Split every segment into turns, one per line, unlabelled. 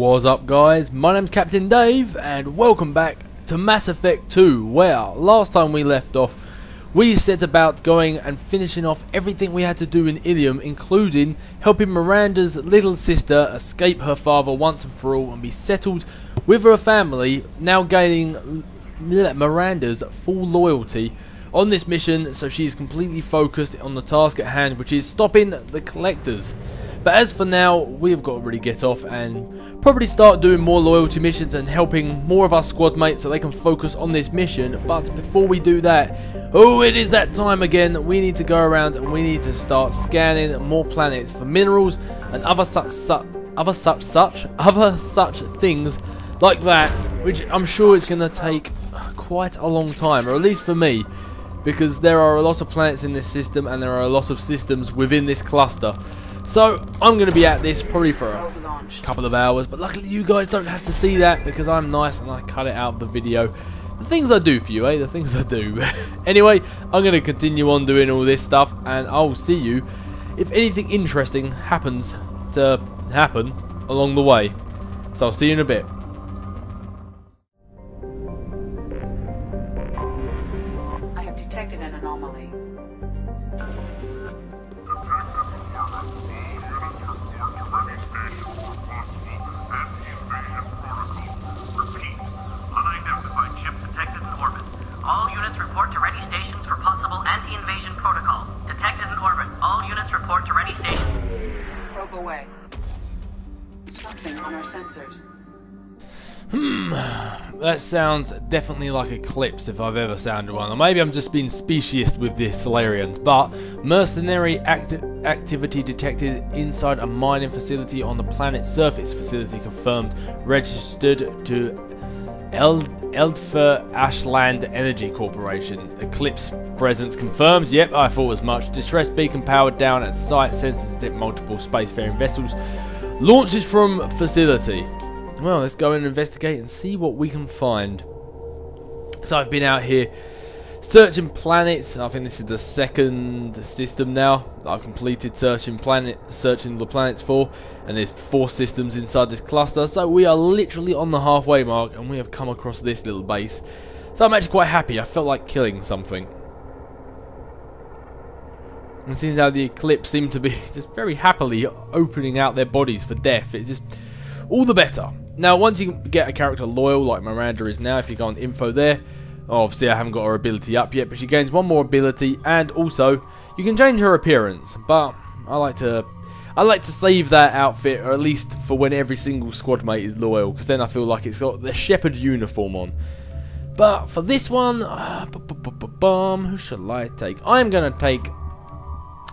What's up guys, my name's Captain Dave and welcome back to Mass Effect 2 where last time we left off we set about going and finishing off everything we had to do in Ilium including helping Miranda's little sister escape her father once and for all and be settled with her family now gaining Miranda's full loyalty on this mission so she's completely focused on the task at hand which is stopping the collectors. But as for now, we've got to really get off and probably start doing more loyalty missions and helping more of our squad mates so they can focus on this mission. But before we do that, oh, it is that time again. We need to go around and we need to start scanning more planets for minerals and other such, such other such such other such things like that, which I'm sure is going to take quite a long time, or at least for me because there are a lot of planets in this system and there are a lot of systems within this cluster. So I'm going to be at this probably for a couple of hours, but luckily you guys don't have to see that because I'm nice and I cut it out of the video. The things I do for you, eh? The things I do. anyway, I'm going to continue on doing all this stuff and I'll see you if anything interesting happens to happen along the way. So I'll see you in a bit. Hmm, that sounds definitely like Eclipse if I've ever sounded one. Or maybe I'm just being speciest with the Salarians, but mercenary acti activity detected inside a mining facility on the planet's surface. Facility confirmed, registered to Eld Eldfell Ashland Energy Corporation. Eclipse presence confirmed. Yep, I thought as much. Distress beacon powered down at site. Sensors detect multiple spacefaring vessels. Launches from facility. Well, let's go and investigate and see what we can find. So I've been out here searching planets. I think this is the second system now I've completed searching planet, searching the planets for, and there's four systems inside this cluster. So we are literally on the halfway mark, and we have come across this little base. So I'm actually quite happy. I felt like killing something. And seems how the Eclipse seem to be just very happily opening out their bodies for death. It's just all the better. Now, once you get a character loyal, like Miranda is now, if you go on info there, obviously I haven't got her ability up yet, but she gains one more ability, and also, you can change her appearance, but I like to... I like to save that outfit, or at least for when every single squad mate is loyal, because then I feel like it's got the shepherd uniform on. But for this one, uh, who shall I take? I'm to take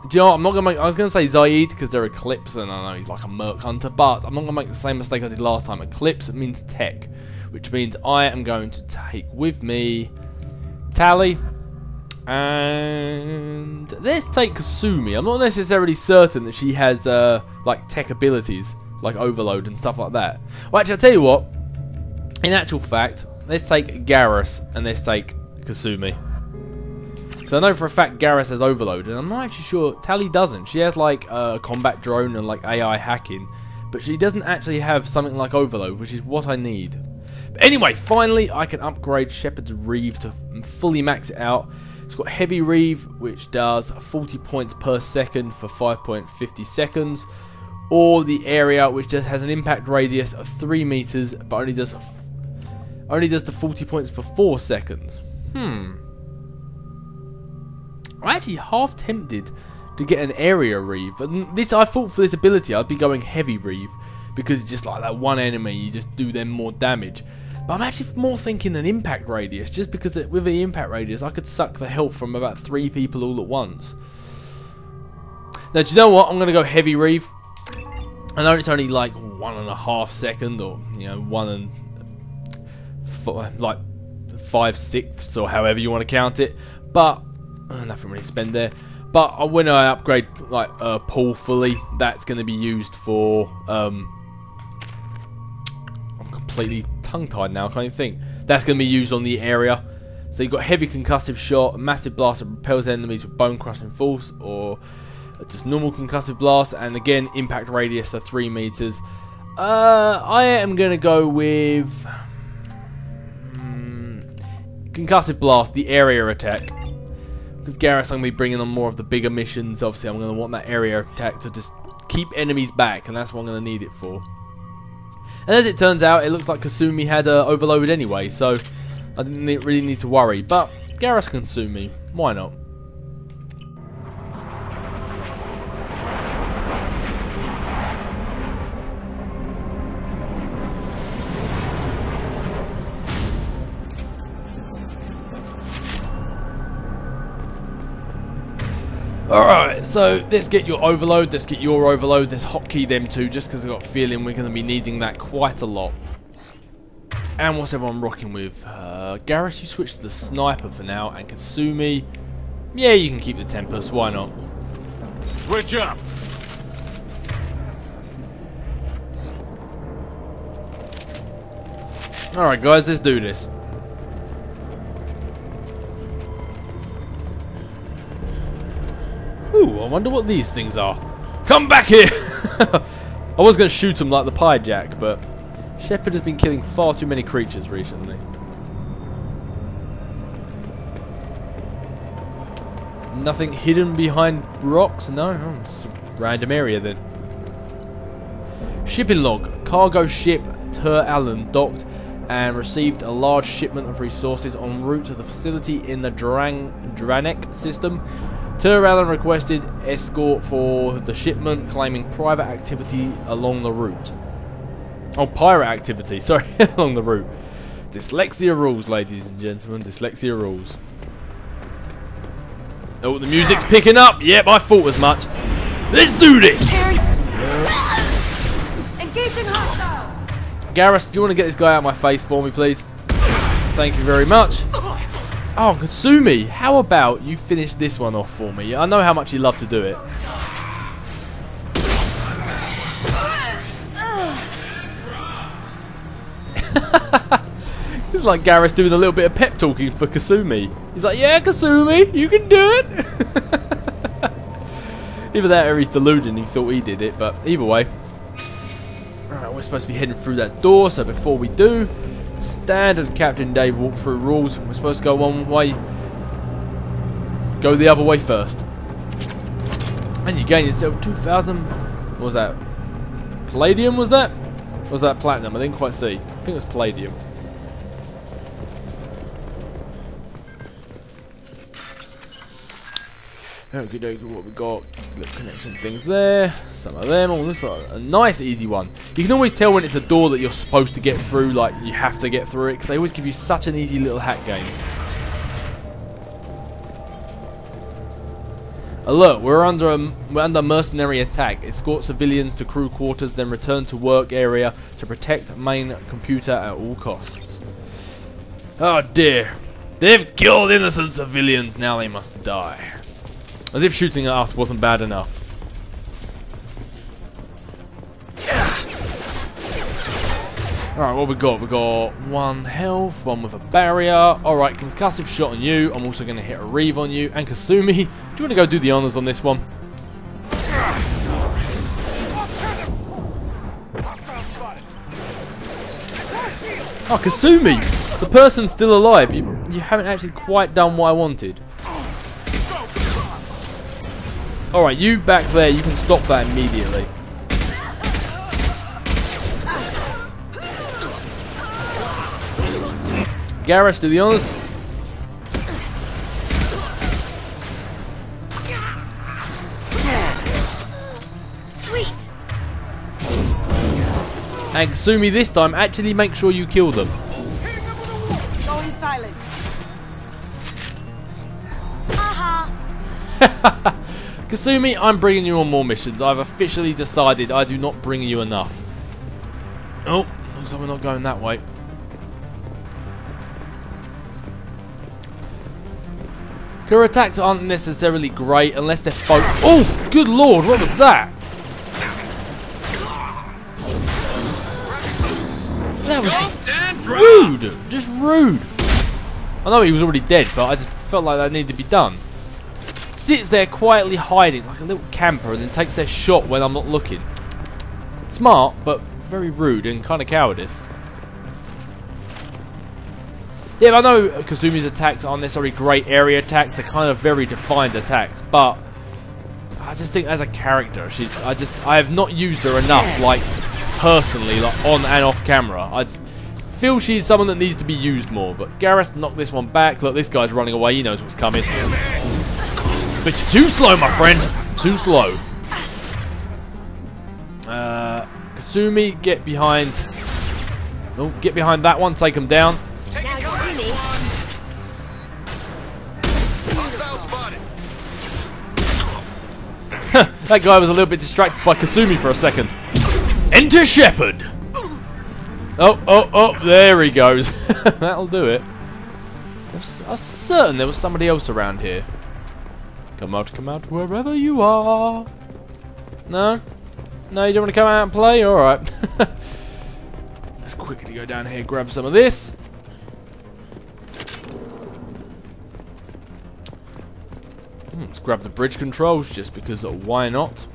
do you know what? I'm not gonna make. I was gonna say Zaeed because they're Eclipse, and I know he's like a Merc Hunter, but I'm not gonna make the same mistake I did last time. Eclipse means tech, which means I am going to take with me Tali and let's take Kasumi. I'm not necessarily certain that she has uh, like tech abilities, like Overload and stuff like that. Well, actually, I'll tell you what. In actual fact, let's take Garrus and let's take Kasumi. So I know for a fact Garrus has Overload, and I'm not actually sure Tali doesn't. She has like a combat drone and like AI hacking, but she doesn't actually have something like Overload, which is what I need. But anyway, finally I can upgrade Shepard's Reave to fully max it out. It's got Heavy Reave, which does 40 points per second for 5.50 seconds, or the area, which just has an impact radius of 3 meters, but only does only does the 40 points for 4 seconds. Hmm. I'm actually half tempted to get an area reave. And this, I thought for this ability, I'd be going heavy reave because it's just like that one enemy, you just do them more damage. But I'm actually more thinking an impact radius, just because it, with the impact radius, I could suck the health from about three people all at once. Now, do you know what? I'm going to go heavy reave. I know it's only like one and a half second, or you know, one and like five sixths, or however you want to count it. But uh, nothing really spend there. But uh, when I upgrade like uh, pull fully, that's going to be used for. Um, I'm completely tongue-tied now. I can't even think. That's going to be used on the area. So you've got heavy concussive shot, massive blast that repels enemies with bone crushing force, or just normal concussive blast, and again impact radius to three meters. Uh, I am going to go with... Hmm, concussive Blast, the area attack. Because Garrus, I'm going to be bringing on more of the bigger missions. Obviously, I'm going to want that area attack to just keep enemies back, and that's what I'm going to need it for. And as it turns out, it looks like Kasumi had uh, overloaded anyway, so I didn't really need to worry. But Garrus can sue me. Why not? Alright, so let's get your overload, let's get your overload, let's hotkey them two, just because I've got a feeling we're going to be needing that quite a lot. And what's everyone rocking with? Uh, Garrus, you switch to the sniper for now, and Kasumi, yeah, you can keep the Tempest, why not?
Switch up!
Alright guys, let's do this. Ooh, I wonder what these things are. Come back here! I was going to shoot him like the pyjak, but Shepard has been killing far too many creatures recently. Nothing hidden behind rocks? No? Oh, it's a random area then. Shipping log. Cargo ship Tur Allen docked and received a large shipment of resources en route to the facility in the Drang Dranek system. Tur Allen requested escort for the shipment, claiming private activity along the route. Oh, pirate activity, sorry, along the route. Dyslexia rules, ladies and gentlemen, dyslexia rules. Oh, the music's picking up. Yep, I thought as much. Let's do this!
Engaging hostiles!
Garrus, do you want to get this guy out of my face for me, please? Thank you very much. Oh, Kasumi, how about you finish this one off for me? I know how much you love to do it. it's like Garrus doing a little bit of pep talking for Kasumi. He's like, yeah, Kasumi, you can do it. either that or he's deluding, he thought he did it, but either way. Alright, we're supposed to be heading through that door, so before we do, standard Captain Dave walkthrough rules. We're supposed to go one way, go the other way first. And you gain yourself 2,000, what was that? Palladium was that? Or was that platinum? I didn't quite see. I think it was palladium. Okay, dokie, what we got? Little connection things there. Some of them. Oh, looks like a nice, easy one. You can always tell when it's a door that you're supposed to get through, like you have to get through it, because they always give you such an easy little hack game. Alert, we're under a, we're under mercenary attack. Escort civilians to crew quarters, then return to work area to protect main computer at all costs. Oh dear. They've killed innocent civilians, now they must die. As if shooting at us wasn't bad enough. Alright, what we got? We got one health, one with a barrier. Alright, concussive shot on you. I'm also going to hit a reave on you. And Kasumi, do you want to go do the honours on this one? Oh, Kasumi! The person's still alive. You, you haven't actually quite done what I wanted. Alright, you back there, you can stop that immediately. Garrus, do the honours.
Sweet!
And Kasumi this time, actually make sure you kill them.
Going silent. Haha! Uh-huh.
Kasumi, I'm bringing you on more missions. I've officially decided I do not bring you enough. Oh, looks like we're not going that way. Her attacks aren't necessarily great unless they're folk. Oh, good lord, what was that? That was rude, just rude. I know he was already dead, but I just felt like that needed to be done. Sits there quietly hiding like a little camper and then takes their shot when I'm not looking. Smart, but very rude and kind of cowardice. Yeah, I know Kasumi's attacks aren't necessarily great area attacks. They're kind of very defined attacks, but I just think as a character, she's. I just I have not used her enough, like personally, like on and off camera. I feel she's someone that needs to be used more. But Garrus knocked this one back. Look, this guy's running away. He knows what's coming. But you're too slow, my friend. Too slow. Uh, Kasumi, get behind. Oh, get behind that one. Take him down.
Now you see me.
Hostile spotted.
That guy was a little bit distracted by Kasumi for a second. Enter Shepard. Oh, oh, oh, there he goes. That'll do it. I was, I was certain there was somebody else around here. Come out, come out, wherever you are. No? No, you don't want to come out and play? Alright. Let's quickly go down here, grab some of this. Hmm, Let's grab the bridge controls just because why not?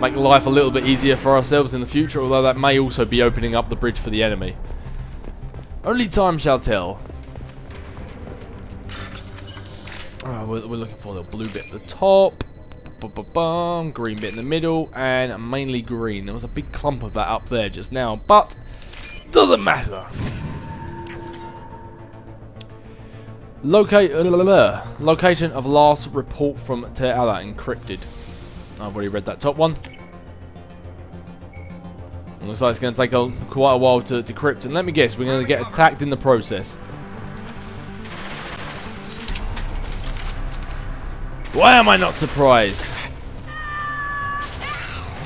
Make life a little bit easier for ourselves in the future, although that may also be opening up the bridge for the enemy. Only time shall tell. Alright, we're, we're looking for the blue bit at the top. Ba-ba-bum, green bit in the middle, and mainly green. There was a big clump of that up there just now, but doesn't matter. Locate uh, location of last report from Te'ala encrypted. I've already read that top one. Looks like it's going to take a, quite a while to decrypt, and let me guess, we're going to get attacked in the process. Why am I not surprised?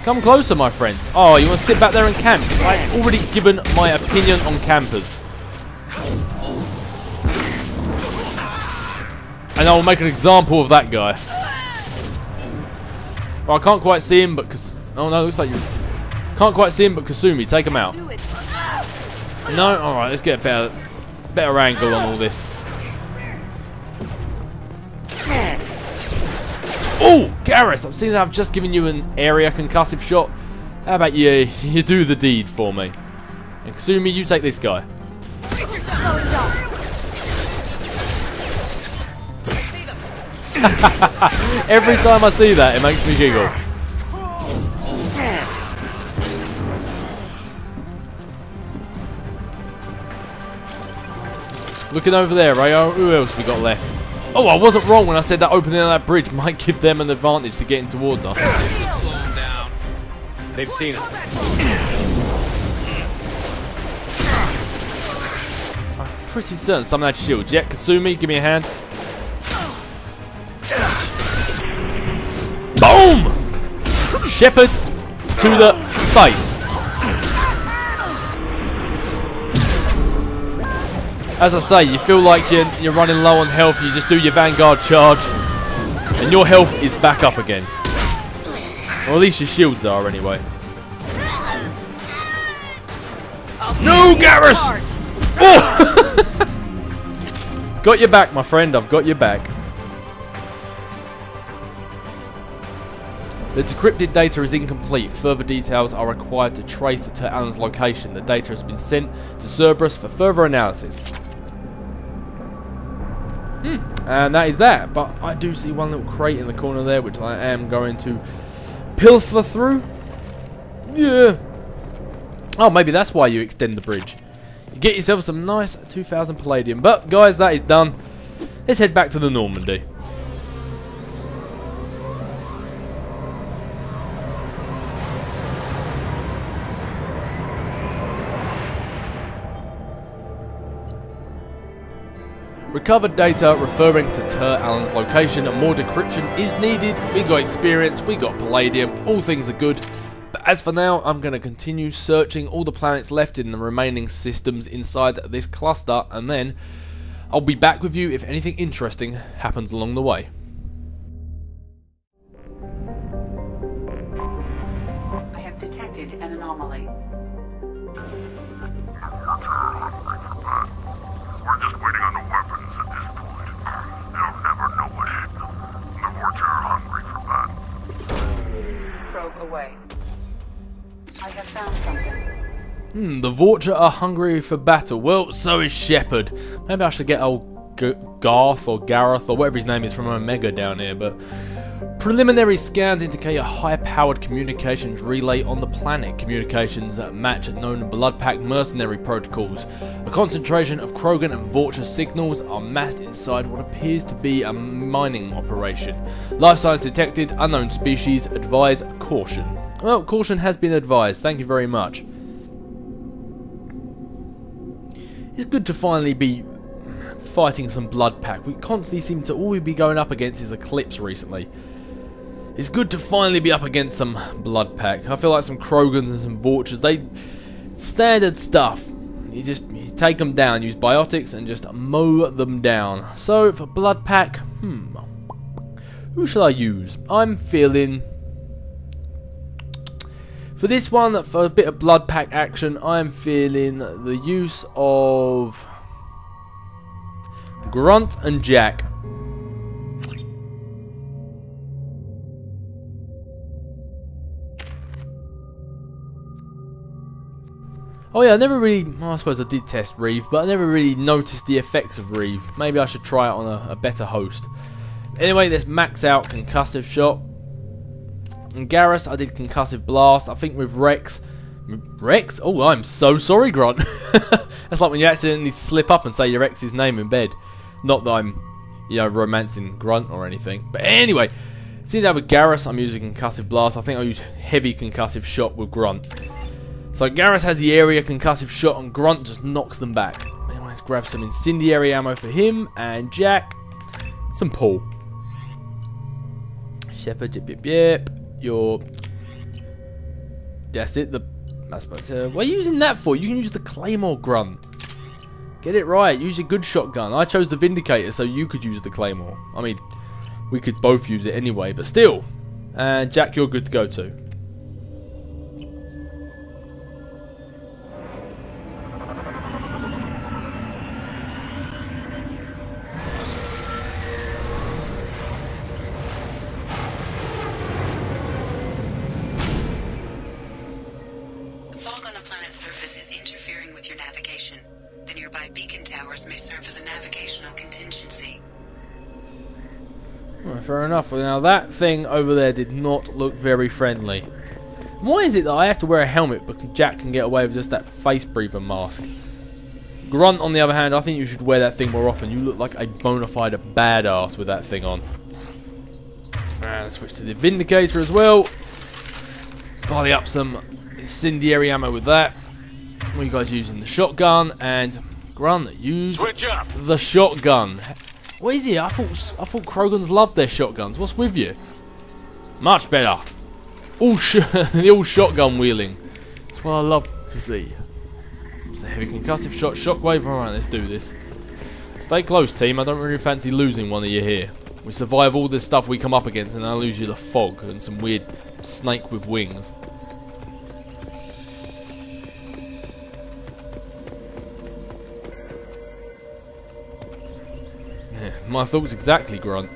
Come closer, my friends. Oh, you want to sit back there and camp? I've already given my opinion on campers. And I will make an example of that guy. Well, I can't quite see him, but... Oh, no, looks like you... Can't quite see him, but Kasumi, take him out. No? Alright, let's get a better, better angle on all this. Oh, Garrus, I've seen that I've just given you an area concussive shot. How about you, you do the deed for me? And Kasumi, you take this guy. Every time I see that, it makes me giggle. Looking over there, Rayo. Who else we got left? Oh, I wasn't wrong when I said that opening of that bridge might give them an advantage to getting towards us.
Slow them down. They've seen it.
I'm pretty certain someone had shields. Yeah, Kasumi, give me a hand. Boom! Shepard to the face. As I say, you feel like you're, you're running low on health, you just do your Vanguard charge, and your health is back up again. Or at least your shields are, anyway. No, Garrus! Oh! got your back, my friend. I've got your back. The decrypted data is incomplete. Further details are required to trace to Alan's location. The data has been sent to Cerberus for further analysis. Hmm. And that is that. But I do see one little crate in the corner there, which I am going to pilfer through. Yeah. Oh, maybe that's why you extend the bridge. You get yourself some nice 2000 palladium. But, guys, that is done. Let's head back to the Normandy. Recovered data referring to Ter Allen's location and more decryption is needed. We got experience, we got palladium, all things are good. But as for now, I'm going to continue searching all the planets left in the remaining systems inside this cluster and then I'll be back with you if anything interesting happens along the way. Hmm, the Vorcha are hungry for battle. Well, so is Shepard. Maybe I should get old G- Garth or Gareth or whatever his name is from Omega down here, but Preliminary scans indicate a high-powered communications relay on the planet. Communications that match known blood pack mercenary protocols. A concentration of Krogan and Vorcha signals are massed inside what appears to be a mining operation. Life signs detected, unknown species, advise caution. Well, caution has been advised, thank you very much. It's good to finally be fighting some blood pack. We constantly seem to all we be going up against is Eclipse recently. It's good to finally be up against some blood pack. I feel like some Krogans and some Vorchas, they standard stuff. You just you take them down, use biotics and just mow them down. So for blood pack, hmm, who shall I use? I'm feeling for this one, for a bit of blood pack action, I'm feeling the use of Grunt and Jack. Oh yeah, I never really, well, I suppose I did test Reave, but I never really noticed the effects of Reave. Maybe I should try it on a, a better host. Anyway, let's max out Concussive Shot. And Garrus, I did Concussive Blast. I think with Rex, Rex? Oh, I'm so sorry, Grunt. That's like when you accidentally slip up and say your ex's name in bed. Not that I'm, you know, romancing Grunt or anything. But anyway, since I have a Garrus, I'm using Concussive Blast. I think I'll use Heavy Concussive Shot with Grunt. So Garrus has the area concussive shot and Grunt just knocks them back. Anyway, let's grab some incendiary ammo for him and Jack. Some Paul. Shepard, yip, yip, yip. Your... That's it, the... Suppose, uh, what are you using that for? You can use the Claymore Grunt. Get it right, use your good shotgun. I chose the Vindicator so you could use the Claymore. I mean, we could both use it anyway, but still. And Jack, you're good to go too. Now that thing over there did not look very friendly. Why is it that I have to wear a helmet because Jack can get away with just that face breather mask? Grunt, on the other hand, I think you should wear that thing more often. You look like a bona fide badass with that thing on. And switch to the Vindicator as well. Volley up some incendiary ammo with that. What are you guys using? The shotgun and Grunt, use the shotgun. What is it? I thought I thought Krogans loved their shotguns. What's with you? Much better. All sh the all shotgun wheeling. That's what I love to see. It's a heavy concussive shot, shockwave. Alright, let's do this. Stay close, team. I don't really fancy losing one of you here. We survive all this stuff we come up against, and I lose you the fog and some weird snake with wings. My thoughts exactly, Grunt.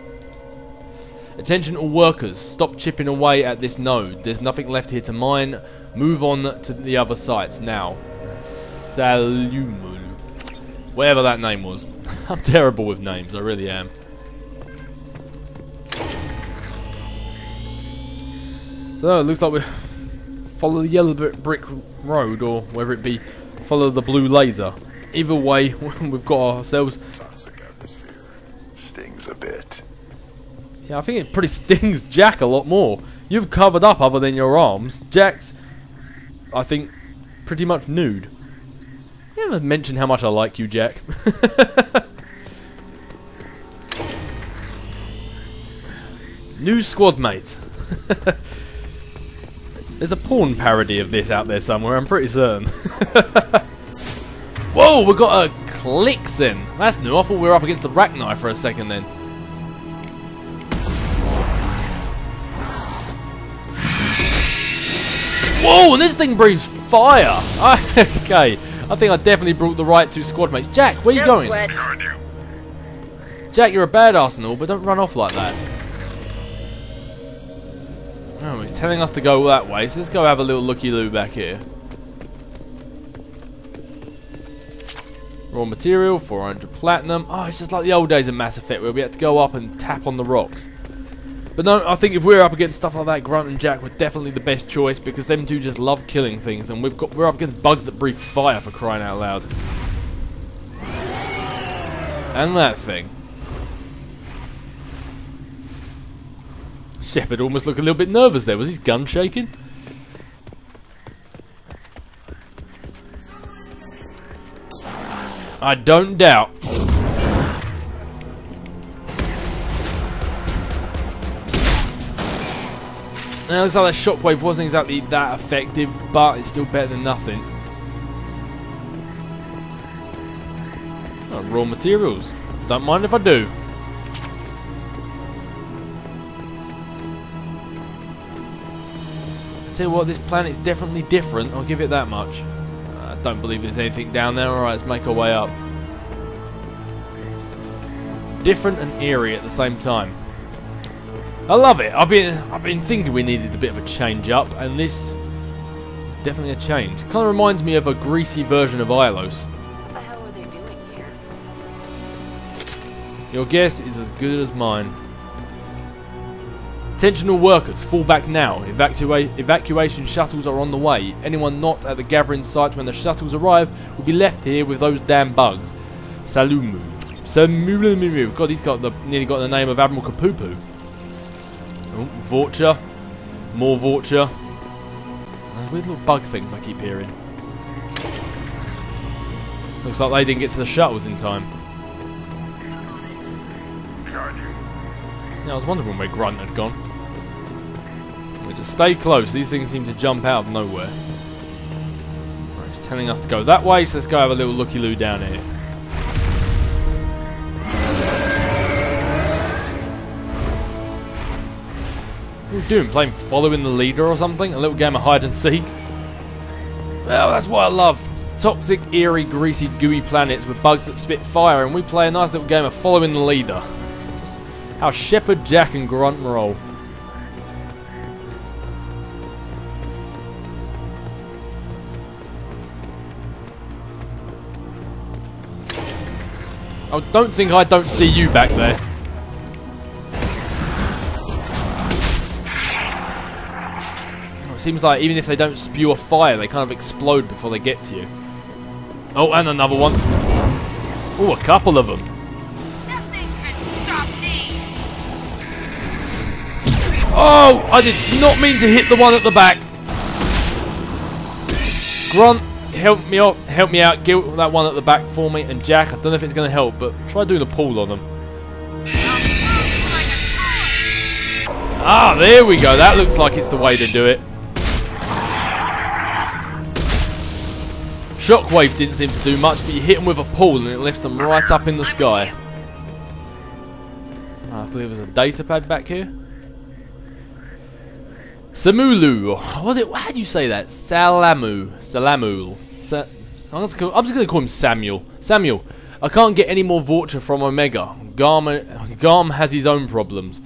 Attention all workers, stop chipping away at this node. There's nothing left here to mine. Move on to the other sites now. Salumul. Whatever that name was. I'm terrible with names, I really am. So it looks like we follow the yellow brick road, or whether it be follow the blue laser. Either way, we've got ourselves
a bit.
Yeah, I think it pretty stings Jack a lot more. You've covered up other than your arms. Jack's, I think, pretty much nude. You haven't mentioned how much I like you, Jack. New squad mates. There's a porn parody of this out there somewhere, I'm pretty certain. Whoa, we got a Klixen. That's new. I thought we were up against the Rachni for a second then. Whoa, and this thing breathes fire. okay, I think I definitely brought the right two squad mates. Jack, where are you going?
You.
Jack, you're a badass and all, but don't run off like that. Oh, he's telling us to go that way, so let's go have a little looky-loo back here. Raw material, 400 platinum. Oh, it's just like the old days of Mass Effect where we had to go up and tap on the rocks. But no, I think if we're up against stuff like that, Grunt and Jack were definitely the best choice because them two just love killing things, and we've got we're up against bugs that breathe fire for crying out loud. And that thing. Shepard almost looked a little bit nervous there. Was his gun shaking? I don't doubt. It looks like that shockwave wasn't exactly that effective, but it's still better than nothing. Oh, raw materials. Don't mind if I do. Tell you what, this planet's definitely different. I'll give it that much. I don't believe there's anything down there. Alright, let's make our way up. Different and eerie at the same time. I love it. I've been I've been thinking we needed a bit of a change up, and this is definitely a change. Kind of reminds me of a greasy version of Ilos.
What the hell are they doing here?
Your guess is as good as mine. Attention all workers, fall back now. Evacua evacuation shuttles are on the way. Anyone not at the gathering site when the shuttles arrive will be left here with those damn bugs. Salumu. Salumu. God, he's got the nearly got the name of Admiral Kapupu. Oh, Vorcha. More Vorcha. Those weird little bug things I keep hearing. Looks like they didn't get to the shuttles in time. Yeah, I was wondering where Grunt had gone. We just stay close. These things seem to jump out of nowhere. It's telling us to go that way, so let's go have a little looky-loo down here. What are doing? Playing following the leader or something? A little game of hide and seek? Well, that's what I love. Toxic, eerie, greasy, gooey planets with bugs that spit fire, and we play a nice little game of following the leader. How Shepard Jack, and Grunt roll. Oh, don't think I don't see you back there. Seems like even if they don't spew a fire, they kind of explode before they get to you. Oh, and another one. Oh, a couple of them. Oh, I did not mean to hit the one at the back. Grunt, help me out, help me out, get that one at the back for me. And Jack, I don't know if it's going to help, but try doing a pull on them. Ah, there we go. That looks like it's the way to do it. Shockwave didn't seem to do much, but you hit him with a pull and it lifts them right up in the sky. Ah, I believe there's a data pad back here. Samulu. Was it? How do you say that? Salamu. Salamul. Sa I'm just gonna, call him Samuel. Samuel. I can't get any more Vorcha from Omega. Garm, Garm has his own problems.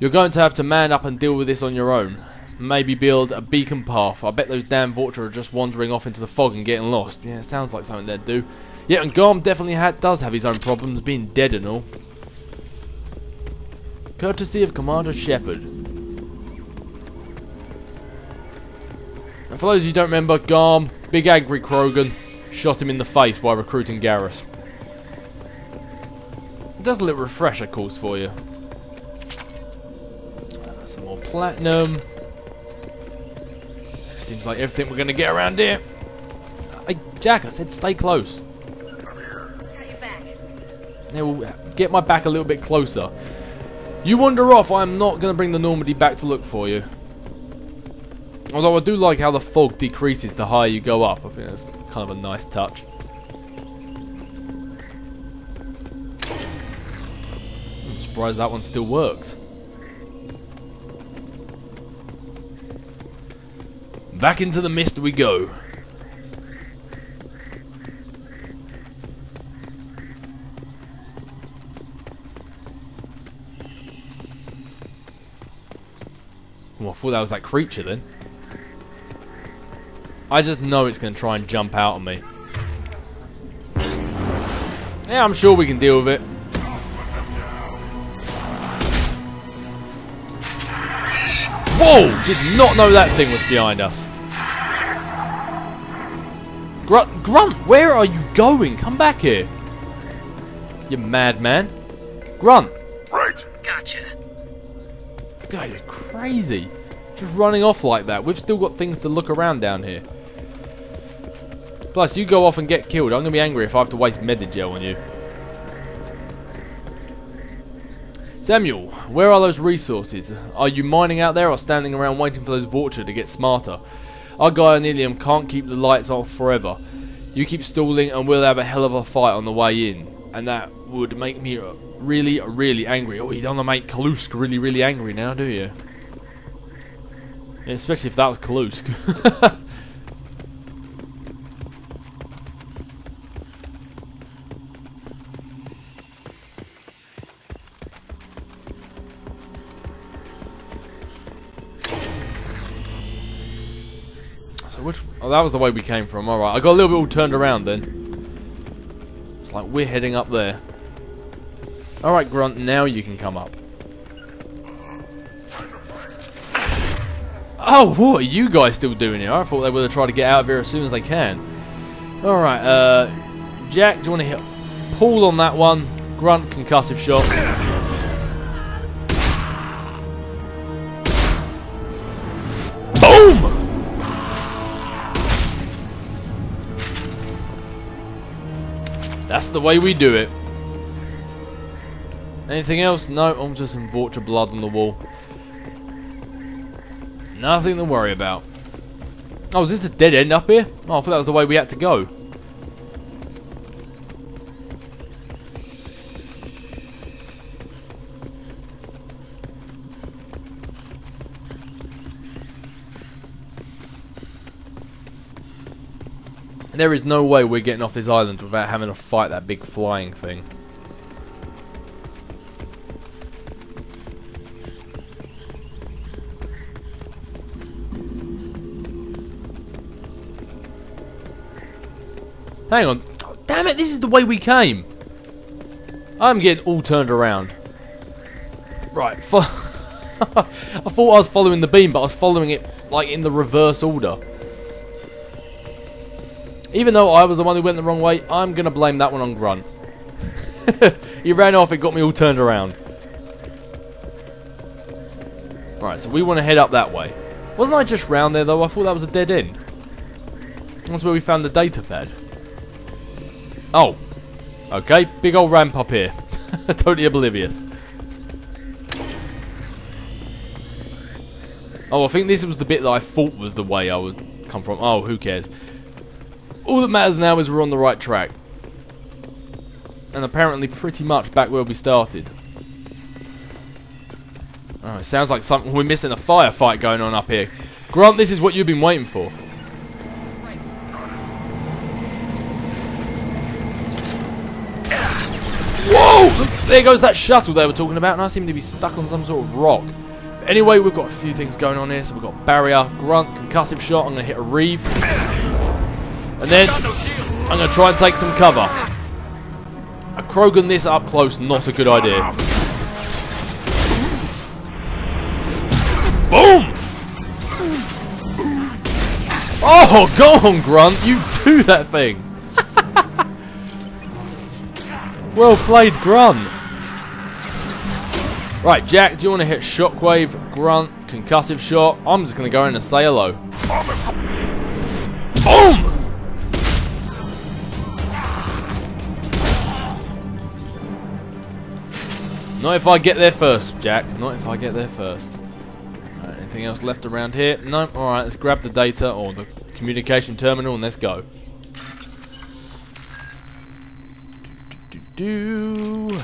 You're going to have to man up and deal with this on your own. Maybe build a beacon path. I bet those damn Vorcha are just wandering off into the fog and getting lost. Yeah, it sounds like something they'd do. Yeah, and Garm definitely does have his own problems, being dead and all. Courtesy of Commander Shepard. And for those of you who don't remember, Garm, big angry Krogan, shot him in the face while recruiting Garrus. It does a little refresher course for you. Some more platinum. Seems like everything we're to get around here. Hey, Jack, I said stay close.
Your back.
Get my back a little bit closer. You wander off, I'm not going to bring the Normandy back to look for you. Although I do like how the fog decreases the higher you go up. I think that's kind of a nice touch. I'm surprised that one still works. Back into the mist we go. I thought that was that creature then. I just know it's going to try and jump out on me. Yeah, I'm sure we can deal with it. Whoa! Did not know that thing was behind us. Grunt, Grunt, where are you going? Come back here. You madman. Grunt.
Right.
Gotcha.
God, you're crazy. Just running off like that. We've still got things to look around down here. Plus, you go off and get killed. I'm going to be angry if I have to waste Medigel on you. Samuel, where are those resources? Are you mining out there or standing around waiting for those Vulture to get smarter? Our guy on Ilium can't keep the lights off forever. You keep stalling and we'll have a hell of a fight on the way in. And that would make me really, really angry. Oh, you don't want to make Kalusk really, really angry now, do you? Yeah, especially if that was Kalusk. that was the way we came from. Alright, I got a little bit all turned around then. It's like we're heading up there. Alright, Grunt, now you can come up. Oh, what are you guys still doing here? I thought they would have tried to get out of here as soon as they can. Alright, uh... Jack, do you want to hit pull on that one? Grunt, concussive shot. That's the way we do it. Anything else? No, I'm just some Vulture blood on the wall. Nothing to worry about. Oh, is this a dead end up here? Oh, I thought that was the way we had to go. There is no way we're getting off this island without having to fight that big flying thing. Hang on. Damn it, this is the way we came. I'm getting all turned around. Right. I thought I was following the beam, but I was following it like in the reverse order. Even though I was the one who went the wrong way, I'm going to blame that one on Grunt. he ran off, it got me all turned around. Right, so we want to head up that way. Wasn't I just round there though? I thought that was a dead end. That's where we found the data pad. Oh. Okay, big old ramp up here. totally oblivious. Oh, I think this was the bit that I thought was the way I would come from. Oh, who cares? All that matters now is we're on the right track. And apparently pretty much back where we started. Oh, it sounds like something we're missing a firefight going on up here. Grunt, this is what you've been waiting for. Whoa! There goes that shuttle they were talking about, and I seem to be stuck on some sort of rock. Anyway, we've got a few things going on here. So we've got barrier, grunt, concussive shot. I'm going to hit a reave. And then I'm going to try and take some cover. A Krogan this up close, not a good idea. Boom! Oh, go on, Grunt. You do that thing. well played, Grunt. Right, Jack, do you want to hit Shockwave, Grunt, Concussive Shot? I'm just going to go in and say hello. Not if I get there first, Jack. Not if I get there first. Right, anything else left around here? No. Alright, let's grab the data or the communication terminal and let's go. Do, do, do,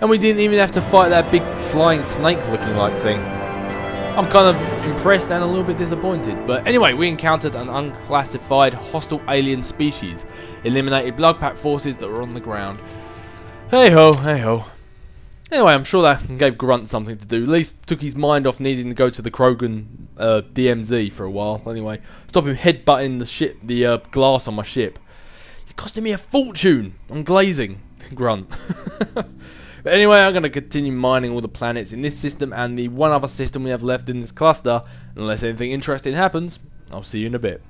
And we didn't even have to fight that big flying snake looking like thing. I'm kind of impressed and a little bit disappointed. But anyway, we encountered an unclassified hostile alien species, eliminated blood pack forces that were on the ground. Hey ho, hey ho. Anyway, I'm sure that gave Grunt something to do. At least took his mind off needing to go to the Krogan uh, DMZ for a while. Anyway, stop him headbutting the ship, the uh, glass on my ship. It costing me a fortune on glazing. Grunt. but anyway, I'm going to continue mining all the planets in this system and the one other system we have left in this cluster. Unless anything interesting happens, I'll see you in a bit.